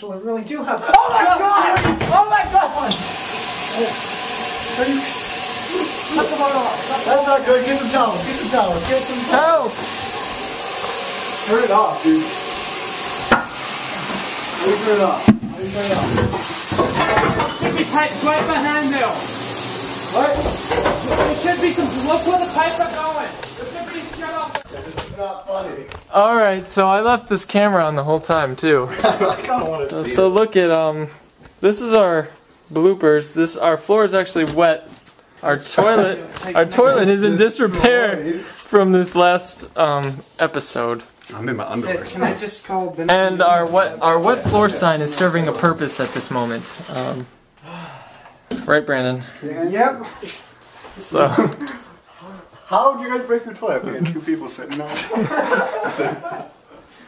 actually really do have. Oh my god! Oh my god! Cut them all off. That's not good. Get some towel. Get some towel. Get some towel. Turn it off, dude. How do you turn it off? How do you turn it off? should be pipes right behind there. What? There should be some. Look where the pipes are going. There should be shut off. This is not funny. Alright, so I left this camera on the whole time too. I kind of want to see So look at um this is our bloopers. This our floor is actually wet. Our toilet our toilet is in disrepair from this last um episode. I'm in my underwear. Can I just call Ben? And our wet our wet floor sign is serving a purpose at this moment. Um, right, Brandon. Yep. So How did you guys break your toilet? We had two people sitting on it.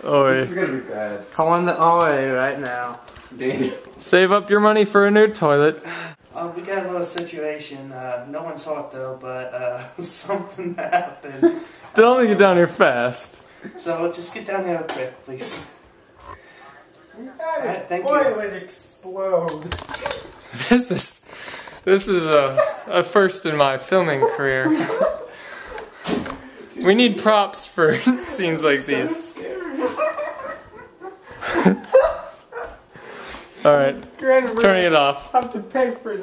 oh, This is gonna be bad. Call Calling the OA right now. Daniel. save up your money for a new toilet. Uh, we got a little situation. Uh, no one saw it though, but uh, something happened. Don't let me get down here fast. So just get down there quick, please. Alright, thank you. Toilet explode. This is this is a, a first in my filming career. We need props for scenes like these. All right, turning it off. have to pay for